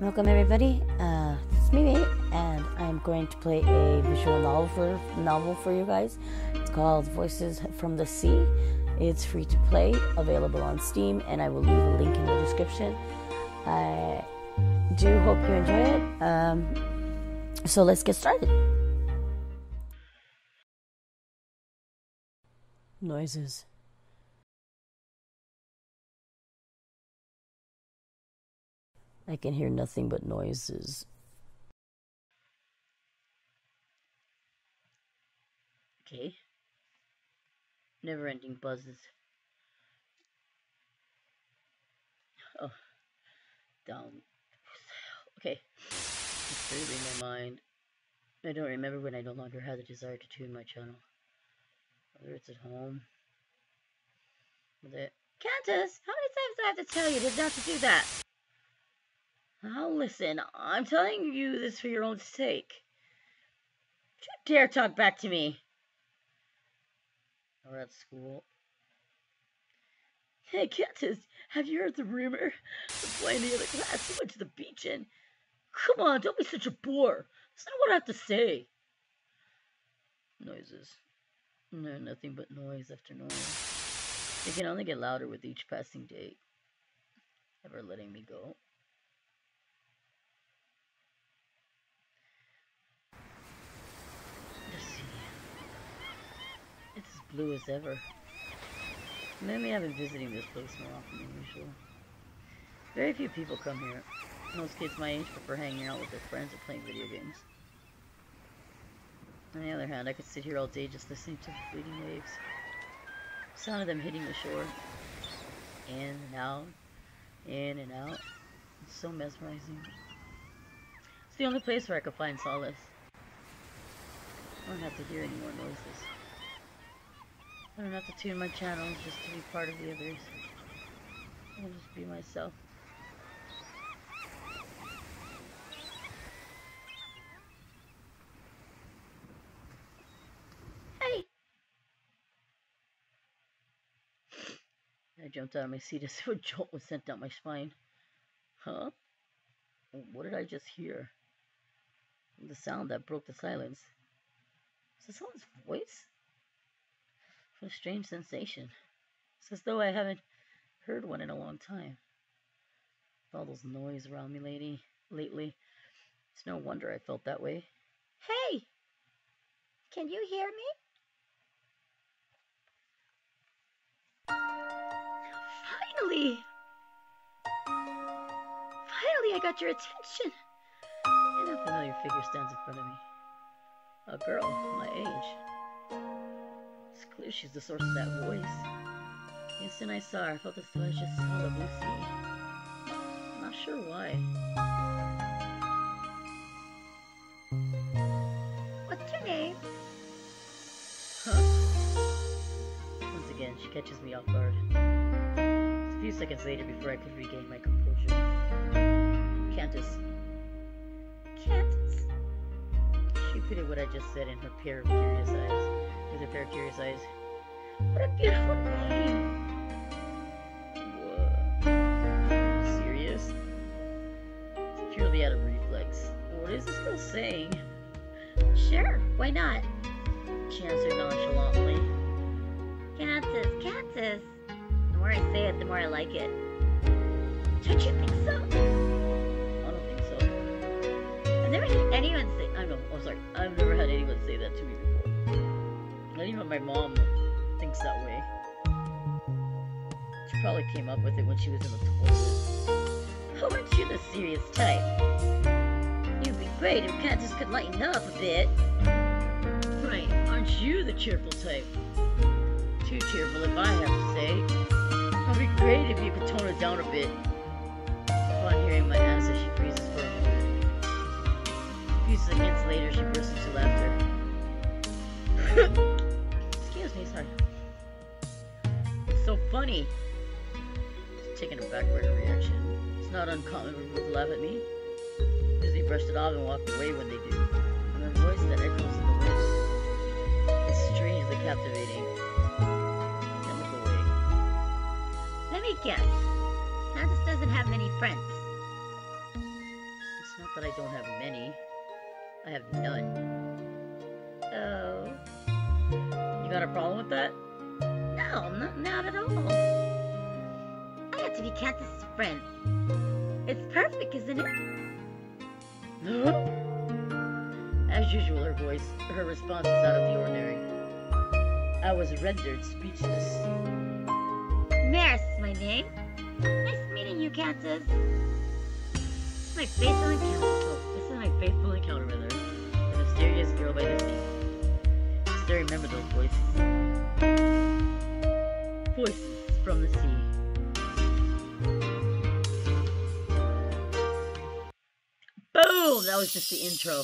Welcome everybody. Uh, it's me, and I'm going to play a visual novel for novel for you guys. It's called Voices from the Sea. It's free to play, available on Steam, and I will leave a link in the description. I do hope you enjoy it. Um, so let's get started. Noises. I can hear nothing but noises. Okay. Never ending buzzes. Oh. Down. Okay. Reading my mind. I don't remember when I no longer had the desire to tune my channel. Whether it's at home. With it. How many times do I have to tell you not to do that? Now listen, I'm telling you this for your own sake. Don't you dare talk back to me. Or at school. Hey, Candace, have you heard the rumor? The boy in the other class went to the beach and... Come on, don't be such a bore. Listen to what I have to say. Noises. No, nothing but noise after noise. They can only get louder with each passing day. Never letting me go. Blue as ever. Maybe I've been visiting this place more often than usual. Very few people come here. Most kids my age prefer hanging out with their friends or playing video games. On the other hand, I could sit here all day just listening to the fleeting waves. Sound of them hitting the shore. In and out, in and out. It's so mesmerizing. It's the only place where I could find solace. I don't have to hear any more noises. I don't have to tune my channels just to be part of the others. I'll just be myself. Hey! I jumped out of my seat as if a jolt was sent down my spine. Huh? What did I just hear? The sound that broke the silence. Is it someone's voice? What a strange sensation. It's as though I haven't heard one in a long time. With all those noise around me lady, lately, it's no wonder I felt that way. Hey! Can you hear me? Finally! Finally, I got your attention! And a familiar figure stands in front of me. A girl my age clear she's the source of that voice. The instant I saw her, I felt as though I just saw the blue sea. I'm not sure why. What's your name? Huh? Once again, she catches me off guard. It's a few seconds later before I could regain my composure. Candace. Candace? She repeated what I just said in her pair of curious eyes with a pair of curious eyes. What a beautiful name! Serious? It's out of reflex. What is this girl saying? Sure, why not? She answered nonchalantly. Candace, Candace. The more I say it, the more I like it. Don't you think so? I don't think so. I've never had anyone say. I know. Oh, sorry. I've never had anyone say that to me even my mom thinks that way. She probably came up with it when she was in the toilet. How aren't you the serious type? You'd be great if Candace could lighten up a bit. Right, aren't you the cheerful type? Too cheerful if I have to say. It'd be great if you could tone it down a bit. Upon hearing my answer, she freezes for a moment. A few seconds later, she bursts into laughter. It's so funny. It's taking a backward reaction. It's not uncommon for people to laugh at me. Usually brushed it off and walked away when they do. And a voice that echoes in the wind. It's strangely captivating. Then look away. Let me guess. Candace doesn't have many friends. It's not that I don't have many. I have none. You got a problem with that? No, not, not at all. I have to be Candace's friend. It's perfect, isn't it? As usual, her voice, her response is out of the ordinary. I was rendered speechless. Maris is my name. Nice meeting you. This is my faithful encounter. Oh, this is my faithful encounter with her, the mysterious girl by the sea. Still remember those voices. Voices from the sea. Boom! That was just the intro.